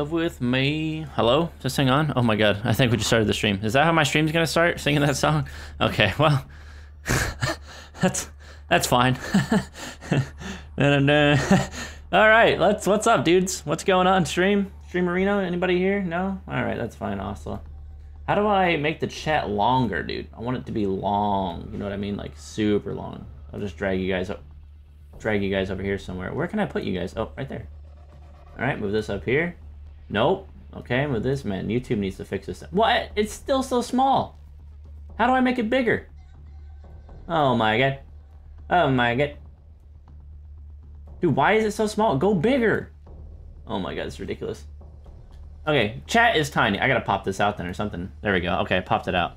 love with me. Hello? Is this thing on? Oh my god, I think we just started the stream. Is that how my stream's gonna start? Singing that song? Okay, well, that's that's fine. All right, let's. What's up, dudes? What's going on? Stream, stream Marino. Anybody here? No. All right, that's fine. Also, how do I make the chat longer, dude? I want it to be long. You know what I mean? Like super long. I'll just drag you guys up, drag you guys over here somewhere. Where can I put you guys? Oh, right there. All right, move this up here. Nope. Okay, with this. Man, YouTube needs to fix this. What? It's still so small. How do I make it bigger? Oh my god. Oh my god. Dude, why is it so small? Go bigger. Oh my god, it's ridiculous. Okay, chat is tiny. I gotta pop this out then or something. There we go. Okay, popped it out.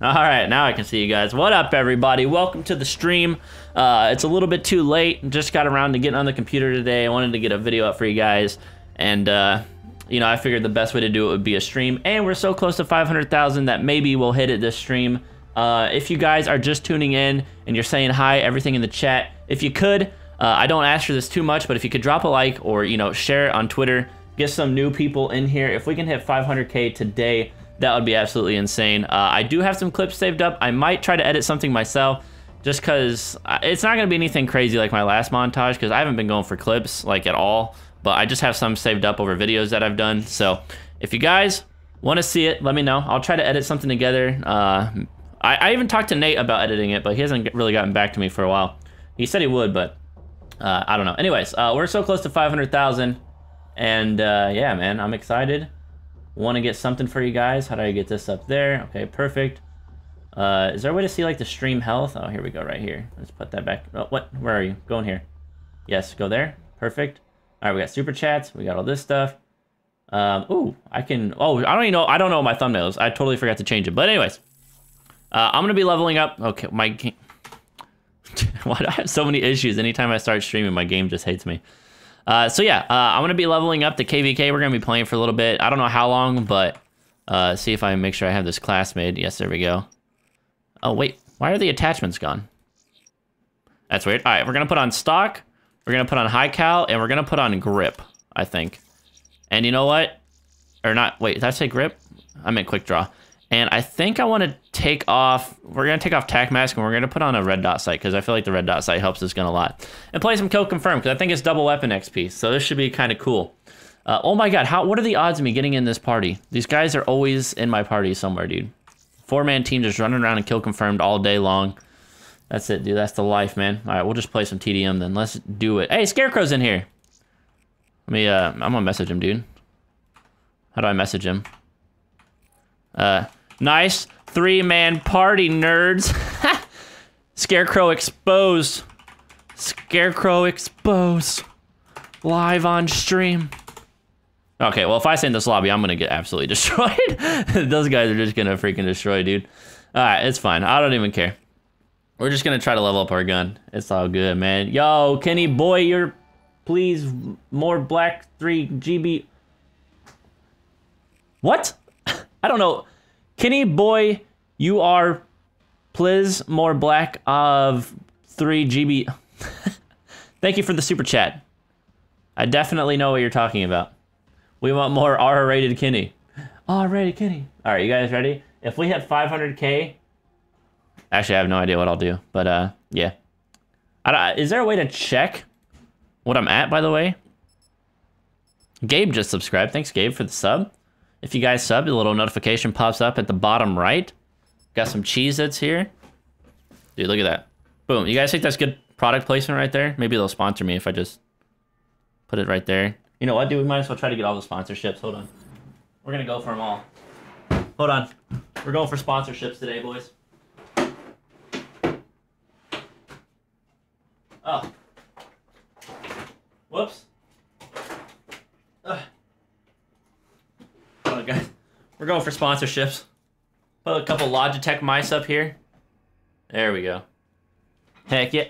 All right, now I can see you guys. What up, everybody? Welcome to the stream. Uh, it's a little bit too late. Just got around to getting on the computer today. I wanted to get a video up for you guys, and uh, you know, I figured the best way to do it would be a stream. And we're so close to 500,000 that maybe we'll hit it this stream. Uh, if you guys are just tuning in and you're saying hi, everything in the chat, if you could, uh, I don't ask for this too much, but if you could drop a like or you know share it on Twitter, get some new people in here. If we can hit 500k today that would be absolutely insane. Uh, I do have some clips saved up. I might try to edit something myself just because it's not going to be anything crazy like my last montage because I haven't been going for clips like at all. But I just have some saved up over videos that I've done. So if you guys want to see it, let me know. I'll try to edit something together. Uh, I, I, even talked to Nate about editing it, but he hasn't really gotten back to me for a while. He said he would, but uh, I don't know. Anyways, uh, we're so close to 500,000. And uh, yeah, man, I'm excited want to get something for you guys. How do I get this up there? Okay, perfect. Uh, is there a way to see like the stream health? Oh, here we go, right here. Let's put that back. Oh, what? Where are you? Going here. Yes, go there. Perfect. All right, we got super chats. We got all this stuff. Um, ooh, I can. Oh, I don't even know. I don't know my thumbnails. I totally forgot to change it. But anyways, uh, I'm gonna be leveling up. Okay, my game. Why do I have so many issues? Anytime I start streaming, my game just hates me. Uh, so yeah, uh, I'm gonna be leveling up the KVK. We're gonna be playing for a little bit. I don't know how long, but uh, see if I make sure I have this class made. Yes, there we go. Oh wait, why are the attachments gone? That's weird. All right, we're gonna put on stock. We're gonna put on high cal, and we're gonna put on grip. I think. And you know what? Or not? Wait, did I say grip? I meant quick draw. And I think I want to take off, we're going to take off tac mask and we're going to put on a red dot sight because I feel like the red dot sight helps this gun a lot. And play some kill confirm because I think it's double weapon XP. So this should be kind of cool. Uh, oh my god, how? what are the odds of me getting in this party? These guys are always in my party somewhere, dude. Four-man team just running around and kill confirmed all day long. That's it, dude. That's the life, man. All right, we'll just play some TDM then. Let's do it. Hey, Scarecrow's in here. Let me, uh, I'm gonna message him, dude. How do I message him? Uh, Nice three-man party, nerds. Scarecrow exposed. Scarecrow exposed. Live on stream. Okay, well, if I in this lobby, I'm gonna get absolutely destroyed. Those guys are just gonna freaking destroy, dude. Alright, it's fine. I don't even care. We're just gonna try to level up our gun. It's all good, man. Yo, Kenny boy, you're please more black 3 GB. What? I don't know. Kenny boy, you are please more black of 3 GB. Thank you for the super chat. I definitely know what you're talking about. We want more R-rated Kenny. R-rated Kenny. All right, you guys ready? If we hit 500k, actually I have no idea what I'll do, but uh, yeah. is there a way to check what I'm at, by the way? Gabe just subscribed. Thanks, Gabe, for the sub. If you guys sub, a little notification pops up at the bottom right. Got some Cheez-Its here. Dude, look at that. Boom. You guys think that's good product placement right there? Maybe they'll sponsor me if I just put it right there. You know what, dude? We might as well try to get all the sponsorships. Hold on. We're going to go for them all. Hold on. We're going for sponsorships today, boys. Oh. Whoops. Ah. Ugh guys. We're going for sponsorships. Put a couple Logitech mice up here. There we go. Heck yeah.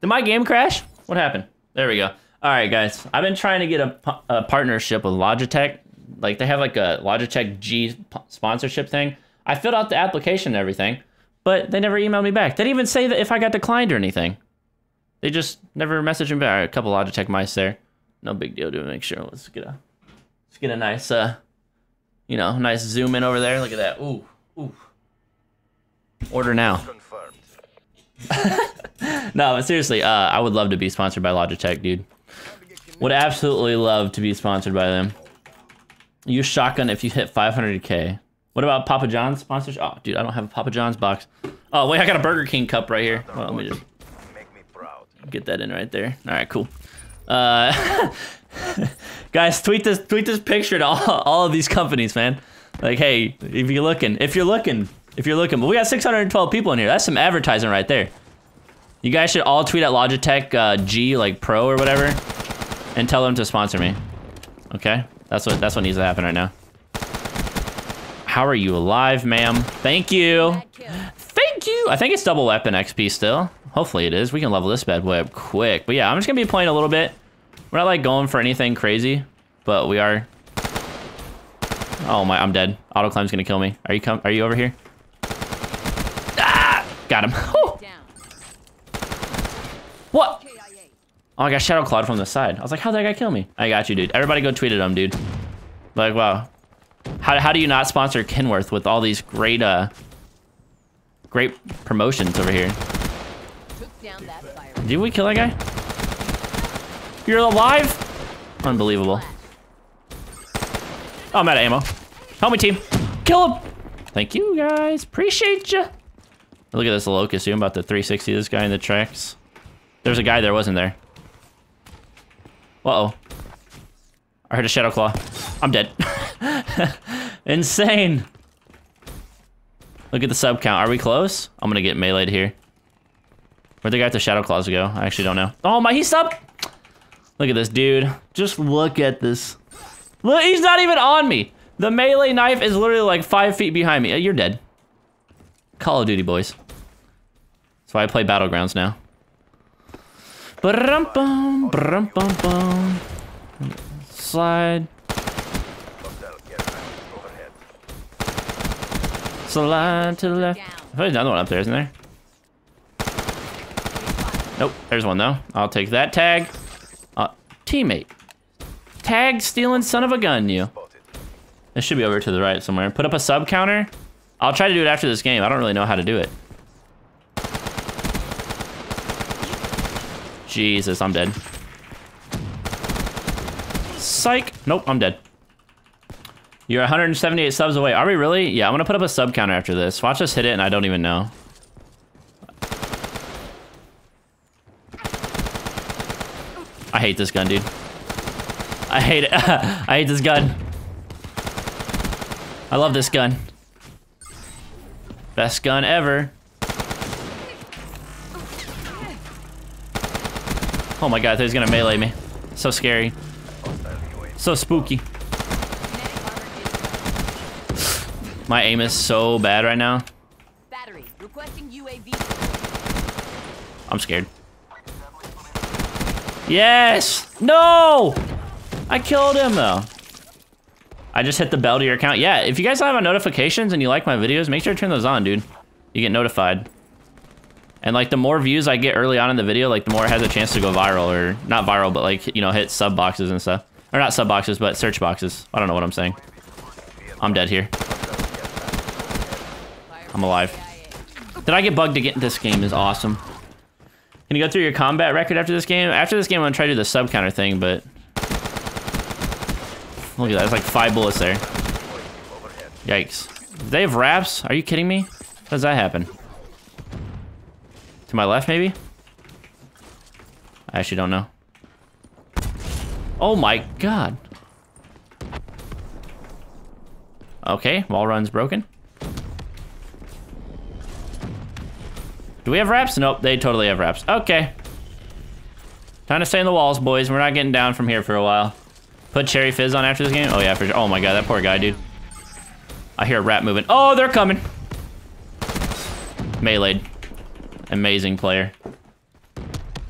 Did my game crash? What happened? There we go. All right, guys. I've been trying to get a, a partnership with Logitech. Like, they have like a Logitech G sponsorship thing. I filled out the application and everything, but they never emailed me back. They didn't even say that if I got declined or anything. They just never messaged me back. A couple Logitech mice there. No big deal to make sure. Let's get a Let's get a nice, uh, you know, nice zoom in over there. Look at that. Ooh, ooh. Order now. No, but seriously, uh, I would love to be sponsored by Logitech, dude. Would absolutely love to be sponsored by them. Use shotgun if you hit 500k. What about Papa John's sponsorship? Oh, dude, I don't have a Papa John's box. Oh, wait, I got a Burger King cup right here. Well, let me just. Get that in right there. All right, cool. Uh, guys, tweet this tweet this picture to all, all of these companies, man. Like, hey, if you're looking, if you're looking, if you're looking, but we got 612 people in here. That's some advertising right there. You guys should all tweet at Logitech uh, G like Pro or whatever, and tell them to sponsor me. Okay, that's what that's what needs to happen right now. How are you alive, ma'am? Thank you. Thank you. I think it's double weapon XP still. Hopefully it is. We can level this bad boy up quick. But yeah, I'm just gonna be playing a little bit. We're not like going for anything crazy, but we are. Oh my, I'm dead. Auto climb's gonna kill me. Are you come? Are you over here? Ah! Got him. Down. what? Oh, I got Shadow Clawed from the side. I was like, how'd that guy kill me? I got you, dude. Everybody go tweet at him, dude. Like, wow. How, how do you not sponsor Kenworth with all these great, uh, great promotions over here? Took down that fire. Did we kill that guy? You're alive? Unbelievable. Oh, I'm out of ammo. Help me, team. Kill him. Thank you, guys. Appreciate you. Look at this locust. I'm about to 360 this guy in the tracks. There's a guy there, wasn't there? Uh-oh. I heard a Shadow Claw. I'm dead. Insane. Look at the sub count. Are we close? I'm gonna get meleeed here. Where'd the guy with the Shadow Claws go? I actually don't know. Oh my, he's sub! Look at this dude. Just look at this. Look, he's not even on me. The melee knife is literally like five feet behind me. You're dead. Call of Duty, boys. That's why I play Battlegrounds now. Slide, Hotel care package overhead. slide to the left. There's another one up there, isn't there? Nope, there's one though. I'll take that tag. Uh, teammate. Tag stealing son of a gun, you. This should be over to the right somewhere. Put up a sub counter. I'll try to do it after this game. I don't really know how to do it. Jesus, I'm dead. Psych. Nope, I'm dead. You're 178 subs away. Are we really? Yeah, I'm gonna put up a sub counter after this. Watch us hit it and I don't even know. I hate this gun, dude. I hate it. I hate this gun. I love this gun. Best gun ever. Oh my god, he's gonna melee me. So scary. So spooky. Kinetic armor is My aim is so bad right now. battery. Requesting UAV. I'm scared. Yes! No! I killed him though. I just hit the bell to your account. Yeah, if you guys have notifications and you like my videos, make sure to turn those on, dude. You get notified. And like the more views I get early on in the video, like the more it has a chance to go viral or not viral, but like, you know, hit sub boxes and stuff. Or not sub boxes, but search boxes. I don't know what I'm saying. I'm dead here. I'm alive. Did I get bugged to get this game is awesome. Can you go through your combat record after this game? After this game, I'm gonna try to do the sub counter thing, but look at that. It's like five bullets there. Yikes. Do they have wraps? Are you kidding me? How does that happen? To my left, maybe? I actually don't know. Oh my god. Okay, wall run's broken. Do we have wraps? Nope, they totally have wraps. Okay. Time to stay in the walls, boys. We're not getting down from here for a while. Put Cherry Fizz on after this game? Oh, yeah, for sure. Oh, my God, that poor guy, dude. I hear a rat moving. Oh, they're coming. Meleeed. Amazing player.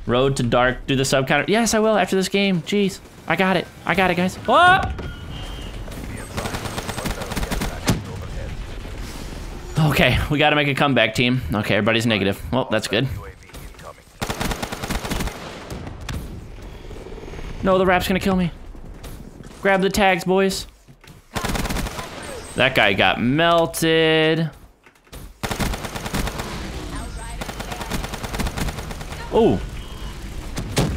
Road to Dark. Do the sub counter. Yes, I will after this game. Jeez. I got it. I got it, guys. Oh! Be advised. Hostile care package overhead. Okay, we got to make a comeback, team. Okay, everybody's negative. Well, that's good. No, the rap's gonna kill me. Grab the tags, boys. That guy got melted. Oh.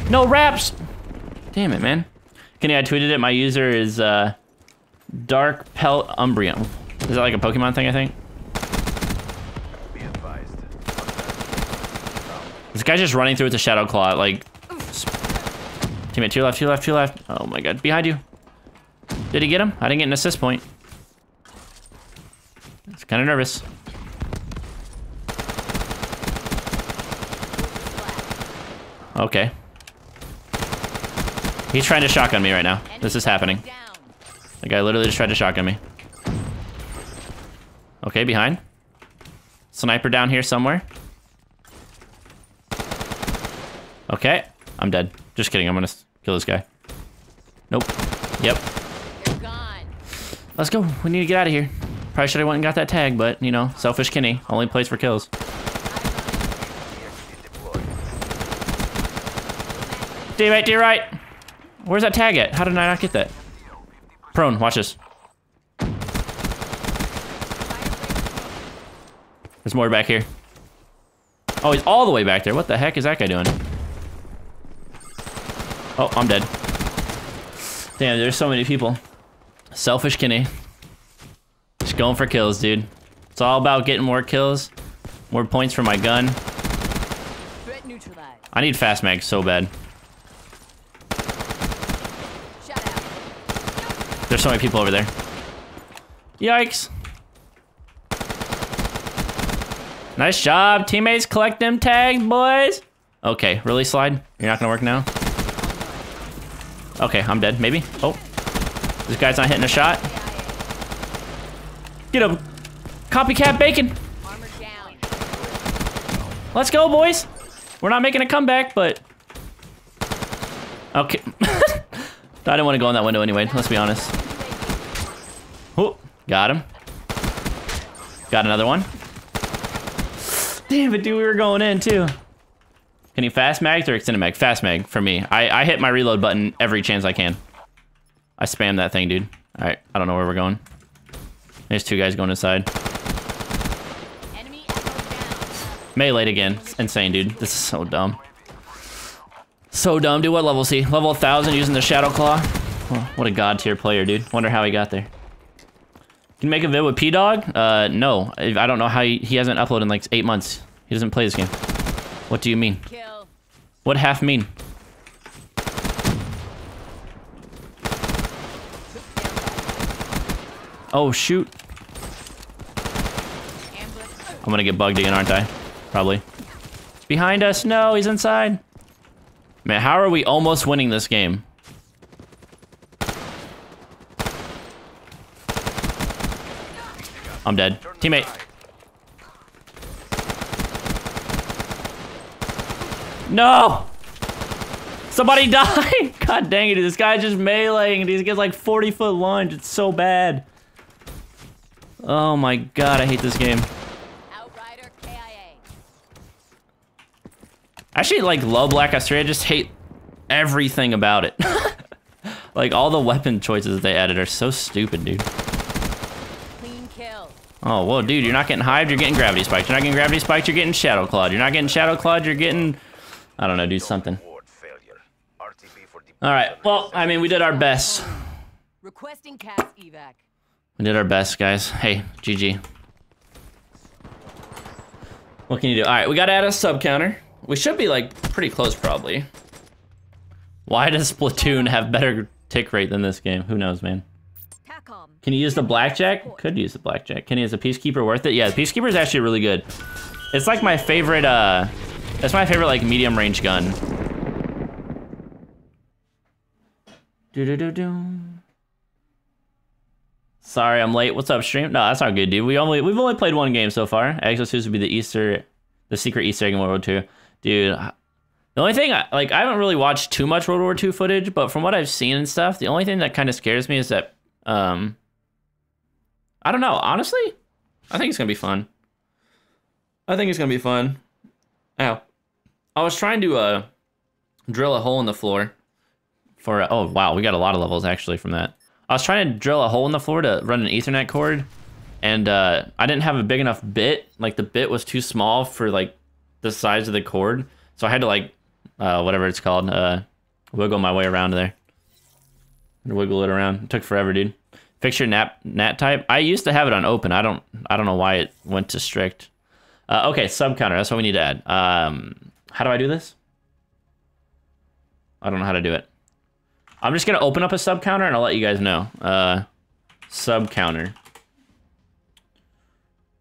No wraps. Damn it, man. Kenny, I tweeted it. My user is uh, Dark Pelt Umbreon. Is that like a Pokemon thing, I think? Guy's just running through with the Shadow Claw, like... Teammate, to your left, to your left, to your left. Oh my god, behind you. Did he get him? I didn't get an assist point. It's kind of nervous. Okay. He's trying to shotgun me right now. This is happening. The guy literally just tried to shotgun me. Okay, behind. Sniper down here somewhere. Okay, I'm dead. Just kidding, I'm gonna kill this guy. Nope. Yep. They're gone. Let's go. We need to get out of here. Probably should have went and got that tag, but, you know, selfish Kenny. Only plays for kills. EXP deployed. To your right, your right. Where's that tag at? How did I not get that? Prone, watch this. There's more back here. Oh, he's all the way back there. What the heck is that guy doing? Oh, I'm dead. Damn, there's so many people. Selfish Kenny. Just going for kills, dude. It's all about getting more kills, more points for my gun. I need fast mag so bad. There's so many people over there. Yikes. Nice job, teammates. Collect them tags, boys. Okay, really slide? You're not gonna work now? Okay, I'm dead, maybe. Oh. This guy's not hitting a shot. Get him. Copycat bacon. Let's go, boys. We're not making a comeback, but... Okay. I didn't want to go in that window anyway, let's be honest. Oh, got him. Got another one. Damn it, dude, we were going in too. Can he fast mag or extended mag? Fast mag for me. I, I hit my reload button every chance I can. I spam that thing, dude. All right, I don't know where we're going. There's two guys going inside. Melee'd again. It's insane, dude. This is so dumb. So dumb, dude. What level is he? Level 1000 using the Shadow Claw? Oh, what a god tier player, dude. Wonder how he got there. Can you make a vid with P-Dog? Uh, no. I I don't know how he, he hasn't uploaded in like eight months. He doesn't play this game. What do you mean? Kill. What half mean? Oh, shoot. I'm gonna get bugged again, aren't I? Probably. Behind us. No, he's inside. Man, how are we almost winning this game? I'm dead. Teammate. No! Somebody died! God dang it, this guy's just meleeing and he gets like 40 foot lunge. It's so bad. Oh my god, I hate this game. Outrider KIA. I actually like love Black Ops 3. I just hate everything about it. like all the weapon choices they added are so stupid, dude. Clean kill. Oh, whoa, dude, you're not getting hived, you're getting gravity spiked. You're not getting gravity spiked, you're getting shadow clawed. You're not getting shadow clawed, you're getting I don't know, do something. Ward failure. RTB for All right. Well, I mean, we did our best. Requesting CAS evac. We did our best, guys. Hey, GG. What can you do? All right, we got to add a sub counter. We should be like pretty close, probably. Why does Splatoon have better tick rate than this game? Who knows, man? Can you use the blackjack? Could use the blackjack. Can you use the peacekeeper worth it? Yeah, the peacekeeper is actually really good. It's like my favorite. uh It's my favorite like medium range gun. Do do do do. Sorry, I'm late. What's up, stream? No, that's not good, dude. We only we've only played one game so far. Exos would be the Easter, the secret Easter egg in World War II. Dude, the only thing, I, like, I haven't really watched too much World War II footage, but from what I've seen and stuff, the only thing that kind of scares me is that, um, I don't know. Honestly, I think it's gonna be fun. I think it's gonna be fun. Ow. I was trying to uh drill a hole in the floor For uh, oh wow, we got a lot of levels actually from that. I was trying to drill a hole in the floor to run an Ethernet cord, and uh, I didn't have a big enough bit. Like the bit was too small for like the size of the cord, so I had to like uh, whatever it's called, uh, wiggle my way around there. Wiggle it around. It took forever, dude. Fix your nat nat type. I used to have it on open. I don't I don't know why it went to strict. Uh, okay, sub counter. That's what we need to add. Um, how do I do this? I don't know how to do it. I'm just gonna open up a sub counter and I'll let you guys know. Uh, sub counter.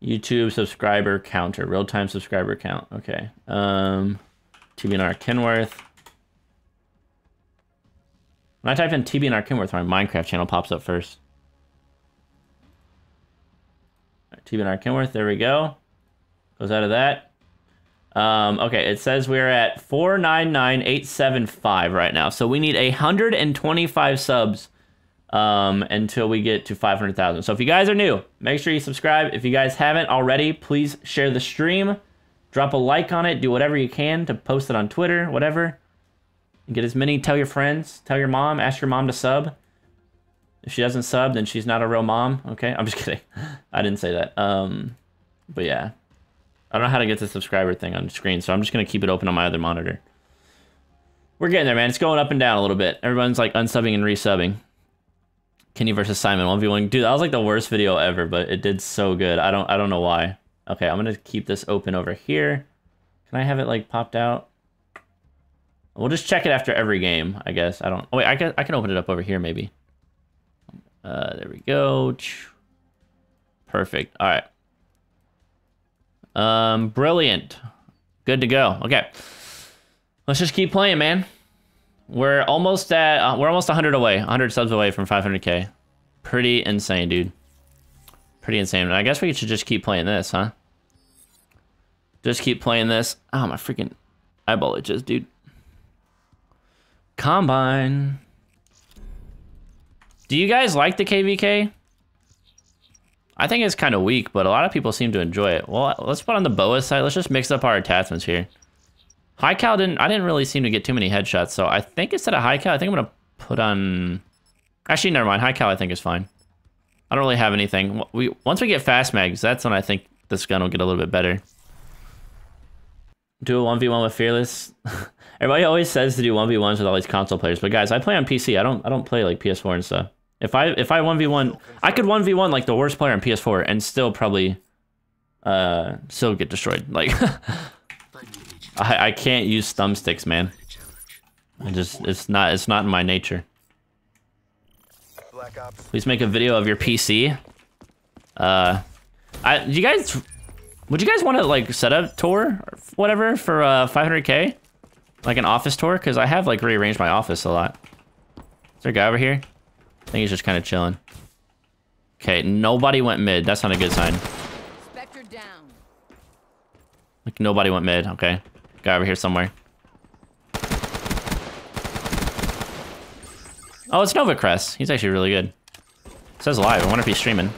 YouTube subscriber counter, real time subscriber count. Okay. Um, TBNR Kenworth. When I type in TBNR Kenworth, my Minecraft channel pops up first. TBNR Kenworth, there we go. Goes out of that. Um, okay, it says we're at 499875 right now. So we need 125 subs um, until we get to 500,000. So if you guys are new, make sure you subscribe. If you guys haven't already, please share the stream. Drop a like on it. Do whatever you can to post it on Twitter, whatever. Get as many, tell your friends, tell your mom, ask your mom to sub. If she doesn't sub, then she's not a real mom. Okay, I'm just kidding. I didn't say that. Um, but yeah. I don't know how to get the subscriber thing on the screen, so I'm just gonna keep it open on my other monitor. We're getting there, man. It's going up and down a little bit. Everyone's like unsubbing and resubbing. Kenny versus Simon, 1v1. Dude, that was like the worst video ever, but it did so good. I don't I don't know why. Okay, I'm gonna keep this open over here. Can I have it like popped out? We'll just check it after every game, I guess. I don't. Oh wait, I can I can open it up over here maybe. Uh, there we go. Perfect. All right. Um, brilliant. Good to go. Okay. Let's just keep playing, man. We're almost at uh, we're almost 100 away, 100 subs away from 500k. Pretty insane, dude. Pretty insane. I guess we should just keep playing this, huh? Just keep playing this. Oh, my freaking eyeball itches, dude. Combine. Do you guys like the KVK? I think it's kind of weak, but a lot of people seem to enjoy it. Well, let's put on the BOA side. Let's just mix up our attachments here. High cal didn't. I didn't really seem to get too many headshots, so I think instead of high cal, I think I'm gonna put on. Actually, never mind. High cal, I think is fine. I don't really have anything. We once we get fast mags, that's when I think this gun will get a little bit better. Do a one v one with fearless. Everybody always says to do one v ones with all these console players, but guys, I play on PC. I don't. I don't play like PS4 and stuff. If I if I one v one, I could one v one like the worst player on PS4 and still probably, uh, still get destroyed. Like, I I can't use thumbsticks, man. I just it's not it's not in my nature. Please make a video of your PC. Uh, I you guys would you guys want to like set a tour or whatever for uh 500k, like an office tour? Because I have like rearranged my office a lot. Is there a guy over here? I think he's just kind of chilling. Okay, nobody went mid. That's not a good sign. Spectre down. Like nobody went mid. Okay, guy over here somewhere. Oh, it's Nova Crest. He's actually really good. says live. I wonder if he's streaming.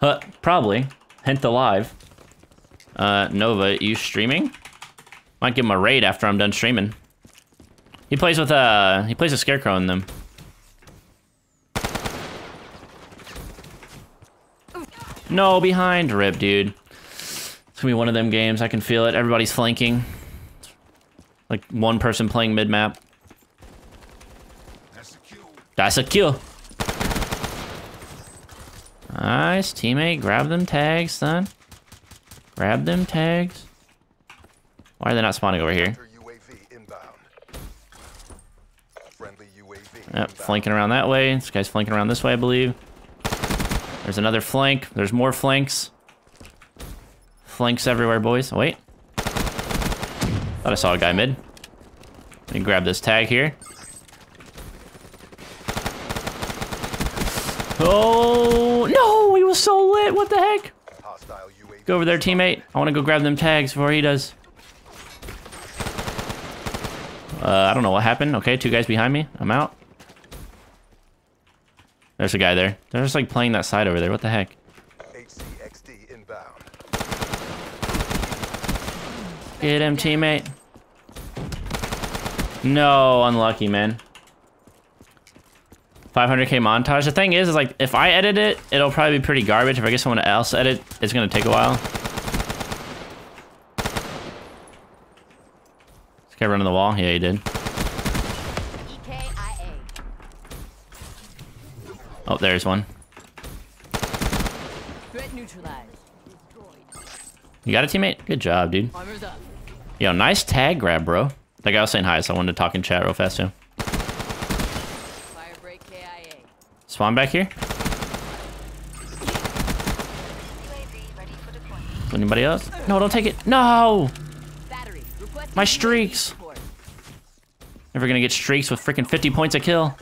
Uh, probably. Hint the live. Uh, Nova, you streaming? Might give him a raid after I'm done streaming. He plays with uh, he plays a scarecrow in them. No, behind. Rip, dude. It's gonna be one of them games. I can feel it. Everybody's flanking. Like one person playing mid map. That's a kill. Nice, teammate. Grab them tags, son. Grab them tags. Why are they not spawning over here? Counter UAV inbound. Friendly UAV Yep, flanking around that way. This guy's flanking around this way, I believe. There's another flank. There's more flanks. Flanks everywhere, boys. Oh, wait. Thought I saw a guy mid. Let me grab this tag here. Oh, no! He was so lit! What the heck? Go over there, teammate. I want to go grab them tags before he does. Uh, I don't know what happened. Okay, two guys behind me. I'm out. There's a guy there. They're just like playing that side over there. What the heck? HCXD inbound. Get him, teammate. No, unlucky, man. 500k montage. The thing is, is like if I edit it, it'll probably be pretty garbage. If I get someone else to edit, it's gonna take a while. This guy running the wall. Yeah, he did. Oh, there's one. Threat neutralized. You got a teammate? Good job, dude. Yo, nice tag grab, bro. That guy was saying hi, so I wanted to talk in chat real fast too. Spawn back here. Anybody else? No, don't take it. No! My streaks. Never gonna get streaks with freaking 50 points a kill.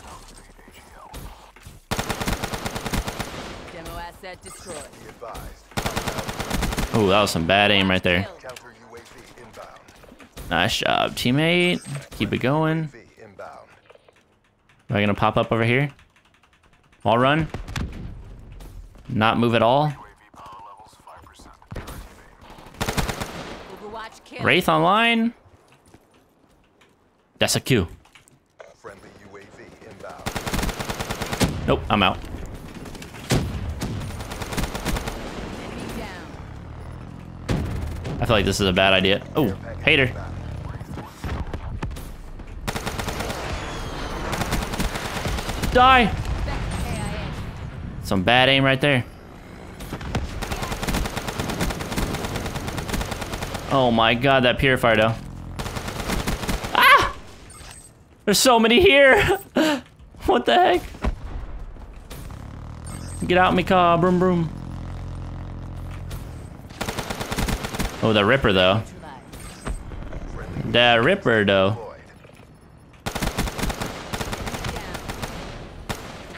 Asset destroyed. Be. Oh, that was some bad aim right there. Counter UAV inbound. Nice job, teammate. Keep it going. V inbound. Am I gonna pop up over here? Wall run. Not move at all. Wraith online. That's a Q. Friendly Nope, I'm out. Enemy down. I feel like this is a bad idea. Oh, hater. Die! Some bad aim right there. Oh my god, that purifier though. Ah! There's so many here! what the heck? Get out me car, broom broom. Oh, the Ripper though. The Ripper though.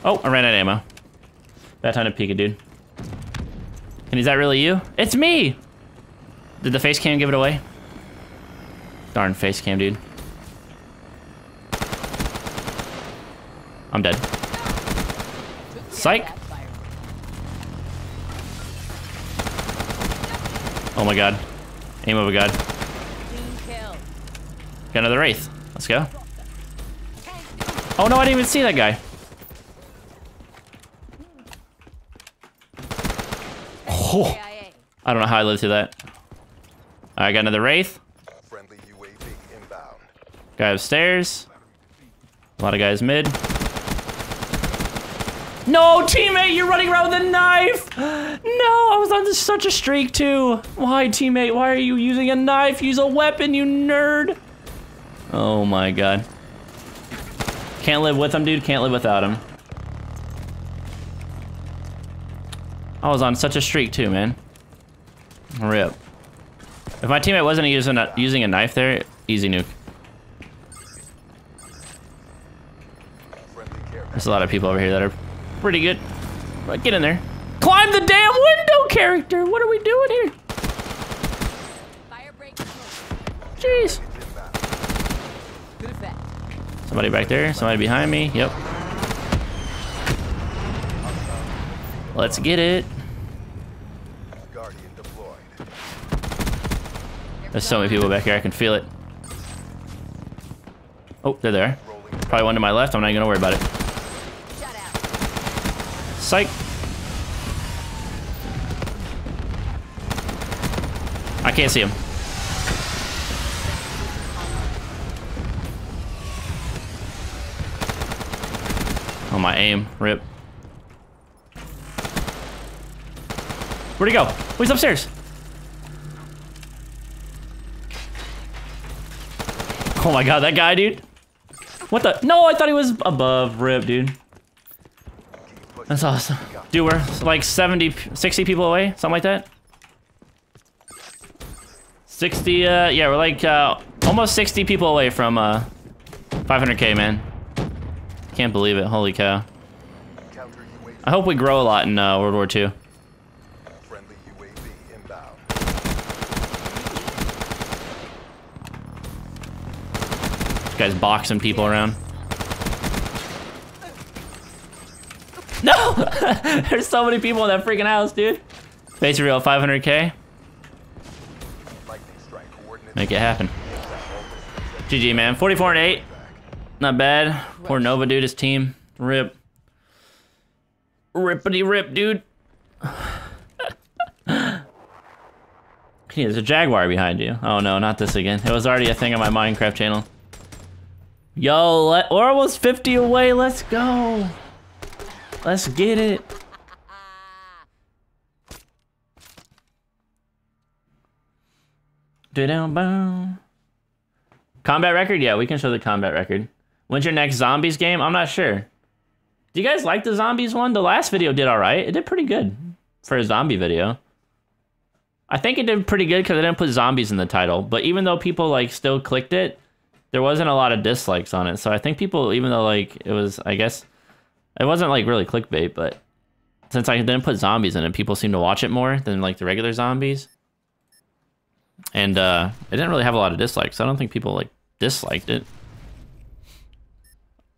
Oh, I ran out of ammo. Bad time to peek dude. And is that really you? It's me! Did the face cam give it away? Darn face cam, dude. I'm dead. Psych. Oh my god. Of a god. Got another Wraith. Let's go. Oh no, I didn't even see that guy. Oh, I don't know how I lived through that. I got another Wraith. Guy upstairs. A lot of guys mid. No, teammate, you're running around with a knife. No, I was on such a streak too. Why, teammate? Why are you using a knife? Use a weapon, you nerd. Oh my god. Can't live with him, dude. Can't live without him. I was on such a streak too, man. Rip. If my teammate wasn't using a, using a knife there, easy nuke. There's a lot of people over here that are pretty good. But get in there. Climb the damn window, character! What are we doing here? Jeez. Somebody back there. Somebody behind me. Yep. Let's get it. There's so many people back here. I can feel it. Oh, they're there. Probably one to my left. I'm not even gonna worry about it. Psych. Can't see him. Oh, my aim. Rip. Where'd he go? Oh, he's upstairs. Oh my god, that guy, dude. What the? No, I thought he was above. Rip, dude. That's awesome. Dude, we're like 70, 60 people away, something like that. 60, uh, yeah, we're like uh, almost 60 people away from uh, 500k, man. Can't believe it. Holy cow. I hope we grow a lot in uh, World War II. Guy's boxing people around. No! There's so many people in that freaking house, dude. Base real 500k. Make it happen. GG, man. 44 and 8. Not bad. Poor Nova, dude. His team. Rip. Rippity rip, dude. There's a jaguar behind you. Oh no, not this again. It was already a thing on my Minecraft channel. Yo, let, we're almost 50 away. Let's go. Let's get it. Combat record? Yeah, we can show the combat record. When's your next zombies game? I'm not sure. Do you guys like the zombies one? The last video did alright. It did pretty good for a zombie video. I think it did pretty good because I didn't put zombies in the title. But even though people like still clicked it, there wasn't a lot of dislikes on it. So I think people, even though like it was, I guess, it wasn't like really clickbait, but since I didn't put zombies in it, people seem to watch it more than like the regular zombies. And uh, it didn't really have a lot of dislikes. I don't think people like disliked it.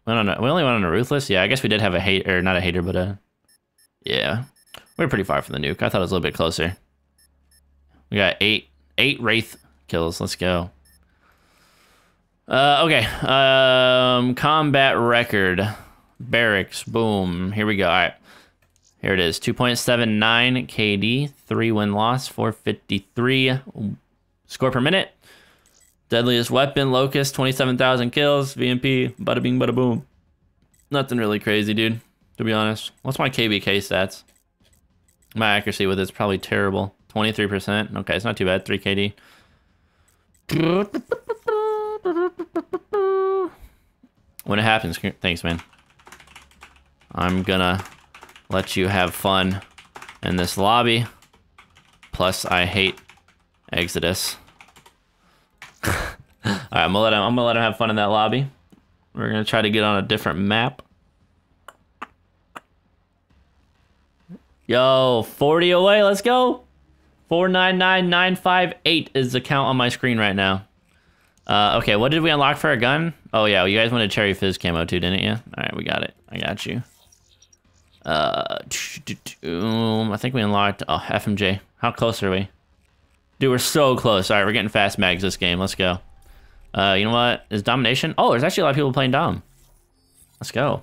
We, only went on a ruthless. Yeah, I guess we did have a hate or not a hater, but a yeah. We are pretty far from the nuke. I thought it was a little bit closer. We got eight eight wraith kills. Let's go. Uh, okay. Um, combat record, barracks. Boom. Here we go. All right. Here it is. 2.79 KD, three win loss, 453 score per minute. Deadliest weapon, Locust, 27,000 kills, VMP, bada bing, bada boom. Nothing really crazy, dude, to be honest. What's my KVK stats? My accuracy with it's probably terrible. 23%. Okay, it's not too bad. 3 KD. When it happens, thanks, man. I'm gonna let you have fun in this lobby. Plus, I hate Exodus. Alright, I'm gonna let him I'm gonna let him have fun in that lobby. We're gonna try to get on a different map. Yo, 40 away, let's go. 499958 is the count on my screen right now. Uh, okay, what did we unlock for a gun? Oh yeah, you guys wanted Cherry Fizz camo too, didn't you? Alright, we got it. I got you. Uh, I think we unlocked oh, FMJ. How close are we? Dude, we're so close. All right, we're getting fast mags this game. Let's go. Uh, you know what? Is domination? Oh, there's actually a lot of people playing dom. Let's go.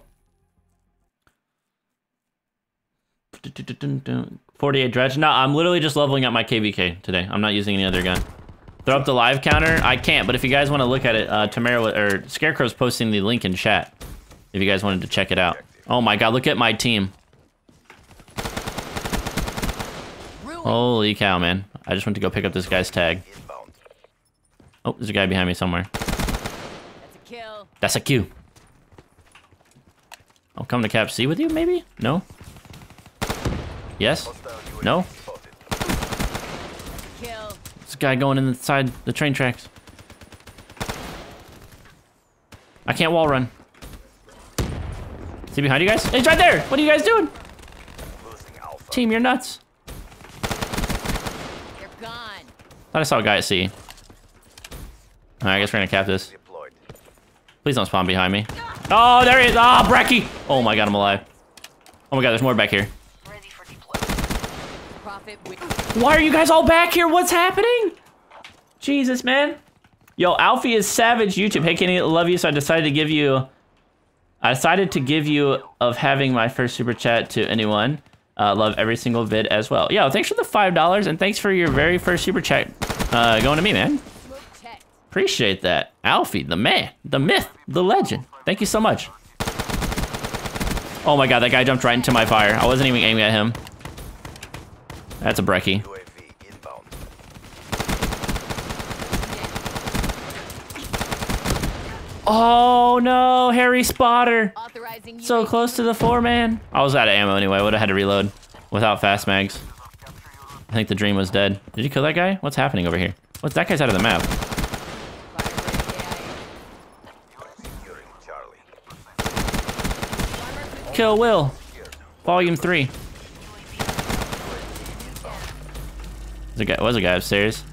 48 dredge. No, I'm literally just leveling up my KVK today. I'm not using any other gun. Throw up the live counter. I can't, but if you guys want to look at it, uh, Tamara or Scarecrow's posting the link in chat. If you guys wanted to check it out. Oh my god, look at my team. Holy cow, man. I just went to go pick up this guy's tag. Oh, there's a guy behind me somewhere. That's a kill. That's a Q. I'll come to Cap C with you, maybe? No? Yes? No? This guy going inside the train tracks. I can't wall run. Is he behind you guys? He's right there! What are you guys doing? Team, you're nuts. They're gone. Thought I saw a guy at C. Alright, I guess we're gonna cap this. Please don't spawn behind me. Oh, there he is! Ah, oh, Brecky! Oh my god, I'm alive. Oh my god, there's more back here. Why are you guys all back here? What's happening? Jesus, man. Yo, Alfie is savage YouTube. Hey, Kenny, love you. So I decided to give you... I decided to give you of having my first super chat to anyone. Uh, love every single vid as well. Yo, thanks for the $5 and thanks for your very first super chat uh, going to me, man. Appreciate that. Alfie, the man, the myth, the legend. Thank you so much. Oh my god, that guy jumped right into my fire. I wasn't even aiming at him. That's a brekkie. Oh no, Harry Spotter. So close to the four man. I was out of ammo anyway. Would have had to reload without fast mags. I think the dream was dead. Did you kill that guy? What's happening over here? What's that guy's out of the map? Kill Will. Volume three. There's a guy. Was a guy upstairs.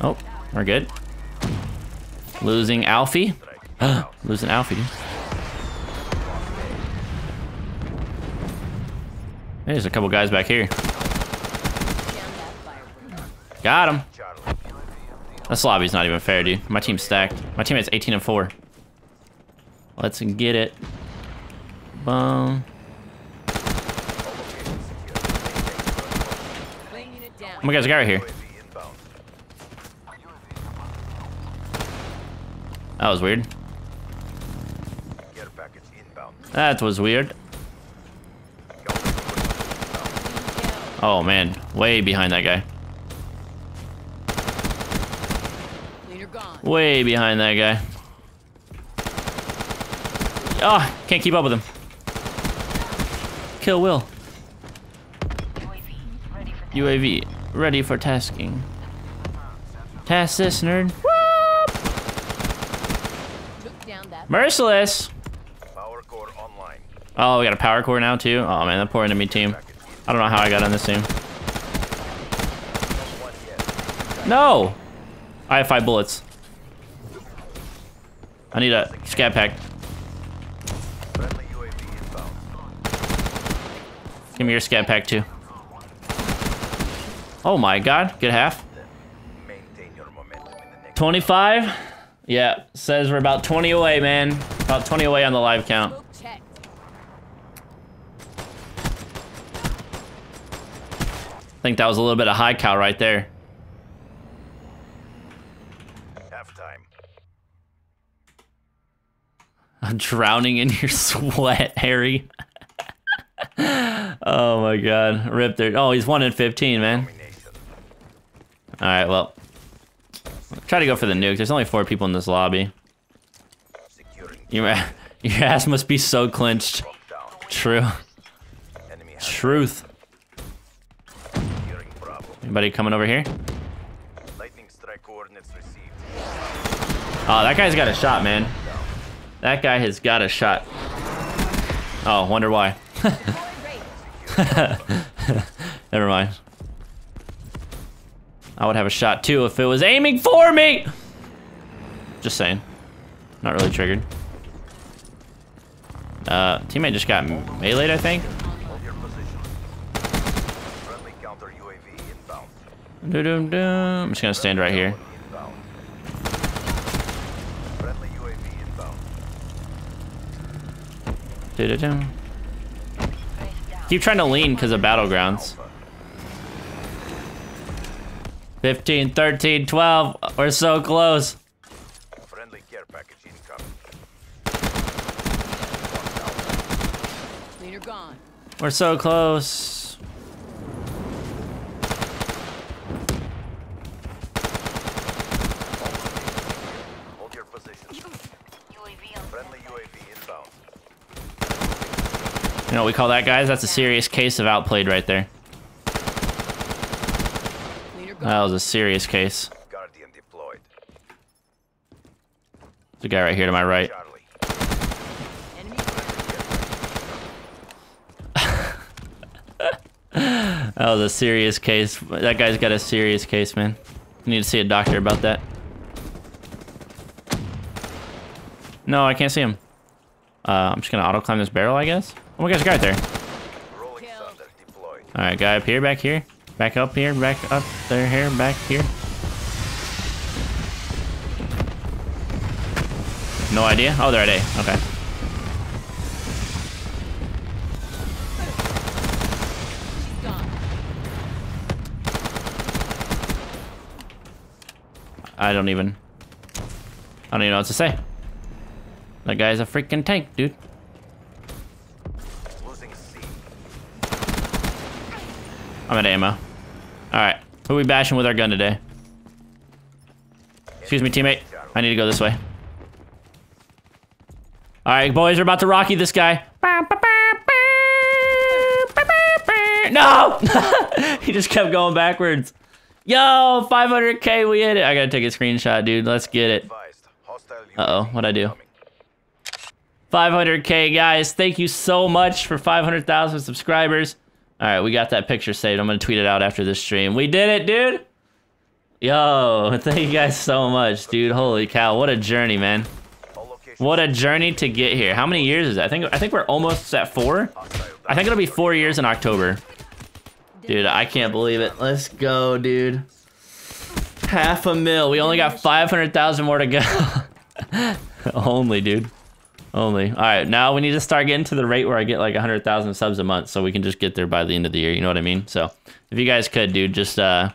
Oh, we're good. Losing Alfie. Losing Alfie. There's a couple guys back here. Got him. This lobby's not even fair, dude. My team's stacked. My teammate's 18 and 4. Let's get it. Bomb. Oh my god, there's a guy right here. That was weird. That was weird. Oh man, way behind that guy. Way behind that guy. Oh, can't keep up with him. Kill Will. UAV ready for tasking. Task this nerd. Took. Merciless. Power core online. Oh, we got a power core now too. Oh man, that poor enemy team. Package inbound. I don't know how I got on this team. No. I have five bullets. I need a scat pack. Friendly UAV inbound. Give me your scat pack too. Oh my god, good half. Maintain your momentum in the next 25? Yeah, says we're about 20 away, man. About 20 away on the live count. I think that was a little bit of high cow right there. halftime. I'm drowning in your sweat, Harry. oh my god. Rip there. Oh, he's 1 in 15, man. Alright, well. Try to go for the nuke. There's only four people in this lobby. Your, your ass must be so clenched. True. Truth. Anybody coming over here? Oh, that guy's got a shot, man. That guy has got a shot. Oh, wonder why. Never mind. I would have a shot too if it was aiming for me. Just saying. Not really triggered. Uh, teammate just got meleeed, I think. Doo -doo -doo. I'm just gonna stand right here. Friendly UAV inbound. Doo -doo -doo. Keep trying to lean because of battlegrounds. 15, 13, 12. We're so close. Friendly care package incoming. Cleaner gone. We're so close. Hold your position. Friendly UAV inbound. You know what we call that, guys? That's a serious case of outplayed right there. That was a serious case. There's a guy right here to my right. That was a serious case. That guy's got a serious case, man. You need to see a doctor about that. No, I can't see him. Uh, I'm just gonna auto climb this barrel, I guess. Oh my gosh, guy right there. Rolling Kill. thunder deployed. All right, guy up here, back here, back up here, back up there, here, back here. No idea. Oh, they're at A. Okay. I don't even. I don't even know what to say. That guy's a freaking tank, dude. I'm at ammo. All right, who we bashing with our gun today? Excuse me, teammate. I need to go this way. All right, boys, we're about to Rocky this guy. No! he just kept going backwards. Yo, 500k, we hit it. I gotta take a screenshot, dude. Let's get it. Uh-oh, what'd I do? 500k, guys. Thank you so much for 500,000 subscribers. All right, we got that picture saved. I'm gonna tweet it out after this stream. We did it, dude. Yo, thank you guys so much, dude. Holy cow, what a journey, man. What a journey to get here. How many years is that? I think I think we're almost at four. I think it'll be four years in October. Dude, I can't believe it. Let's go, dude. Half a mil. We only got 500,000 more to go. Only, dude. Only. All right, now we need to start getting to the rate where I get like 100,000 subs a month so we can just get there by the end of the year. You know what I mean? So if you guys could, dude, just uh,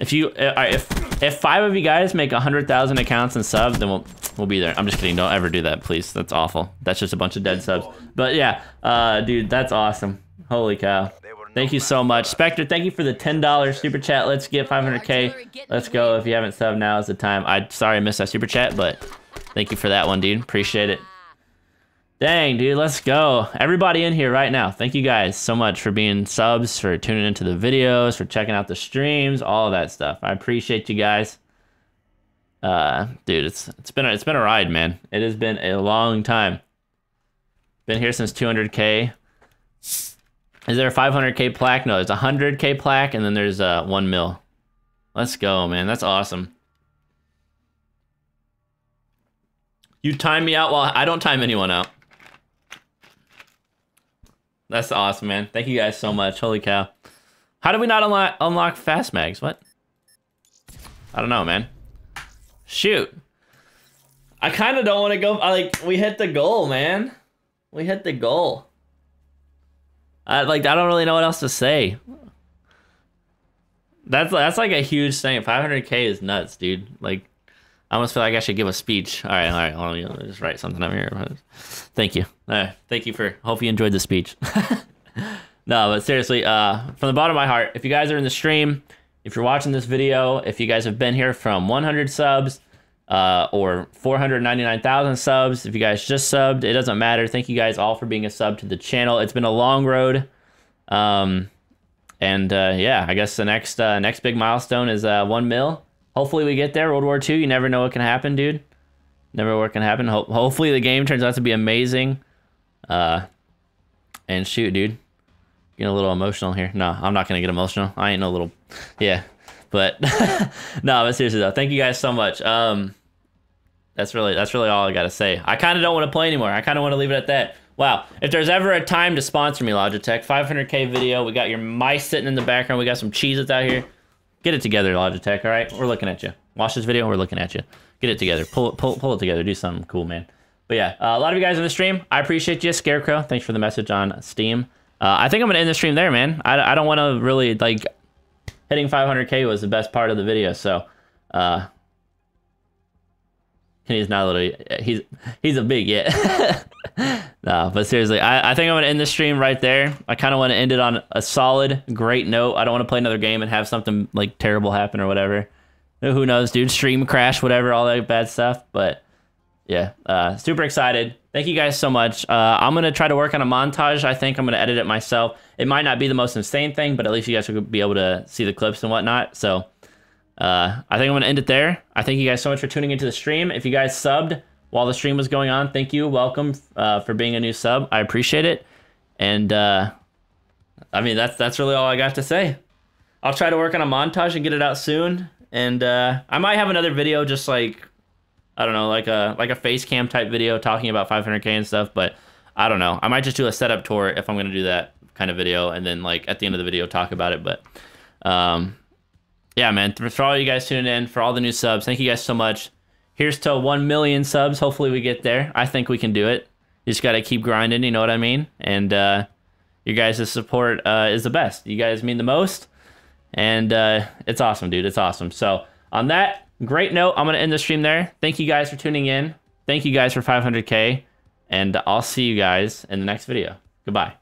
If you, uh, if if five of you guys make hundred thousand accounts and subs, then we'll we'll be there. I'm just kidding. Don't ever do that, please. That's awful. That's just a bunch of dead subs. But yeah, uh, dude, that's awesome. Holy cow. Thank you so much, Spectre. Thank you for the ten dollars super chat. Let's get 500k. Let's go. If you haven't subbed, now is the time. I sorry I missed that super chat, but thank you for that one, dude. Appreciate it. Dang, dude, let's go. Everybody in here right now, thank you guys so much for being subs, for tuning into the videos, for checking out the streams, all of that stuff. I appreciate you guys. Uh, dude, it's it's been a, it's been a ride, man. It has been a long time. Been here since 200k. Is there a 500k plaque? No, there's a 100k plaque, and then there's uh one mil. Let's go, man. That's awesome. You time me out while I don't time anyone out. That's awesome, man. Thank you guys so much. Holy cow. How do we not unlock unlock fast mags? What? I don't know, man. Shoot. I kind of don't want to go. I like we hit the goal, man. We hit the goal. I like I don't really know what else to say. That's that's like a huge thing. 500k is nuts, dude. Like I almost feel like I should give a speech. All right, all right. Let me just write something up here. Thank you. Thank you for. Hope you enjoyed the speech. no, but seriously, uh, from the bottom of my heart, if you guys are in the stream, if you're watching this video, if you guys have been here from 100 subs uh, or 499,000 subs, if you guys just subbed, it doesn't matter. Thank you guys all for being a sub to the channel. It's been a long road. Um, and uh, yeah, I guess the next uh, next big milestone is uh, one mil. Hopefully we get there. World War II, you never know what can happen, dude. Never what can happen. Ho- hopefully the game turns out to be amazing. Uh, and shoot, dude. Getting a little emotional here. No, I'm not gonna get emotional. I ain't no little, yeah. But no, but seriously though, thank you guys so much. Um, that's really that's really all I gotta say. I kind of don't want to play anymore. I kind of want to leave it at that. Wow, if there's ever a time to sponsor me, Logitech, 500k video. We got your mice sitting in the background. We got some cheeses out here. Get it together, Logitech. All right, we're looking at you. Watch this video. We're looking at you. Get it together. Pull it, pull, pull it together. Do something cool, man. But yeah, uh, a lot of you guys in the stream. I appreciate you, Scarecrow. Thanks for the message on Steam. Uh, I think I'm gonna end the stream there, man. I, I don't want to really like hitting 500k was the best part of the video, so uh, he's not literally he's he's a big yeah. no, but seriously, I, I think I'm gonna end the stream right there. I kind of want to end it on a solid, great note. I don't want to play another game and have something like terrible happen or whatever. Who knows, dude? Stream crash, whatever, all that bad stuff. But yeah, uh, super excited. Thank you guys so much. Uh, I'm gonna try to work on a montage. I think I'm gonna edit it myself. It might not be the most insane thing, but at least you guys will be able to see the clips and whatnot. So uh, I think I'm gonna end it there. I thank you guys so much for tuning into the stream. If you guys subbed while the stream was going on, thank you. Welcome uh, for being a new sub. I appreciate it. And uh, I mean that's that's really all I got to say. I'll try to work on a montage and get it out soon. And uh, I might have another video just like I don't know, like a like a face cam type video talking about 500k and stuff. But I don't know. I might just do a setup tour if I'm gonna do that kind of video, and then like at the end of the video talk about it. But um, yeah, man, for all you guys tuning in, for all the new subs, thank you guys so much. Here's to 1 million subs. Hopefully we get there. I think we can do it. You just got to keep grinding, you know what I mean? And uh, your guys' support uh, is the best. You guys mean the most. And uh, it's awesome, dude. It's awesome. So, on that great note, I'm going to end the stream there. Thank you guys for tuning in. Thank you guys for 500K. And I'll see you guys in the next video. Goodbye.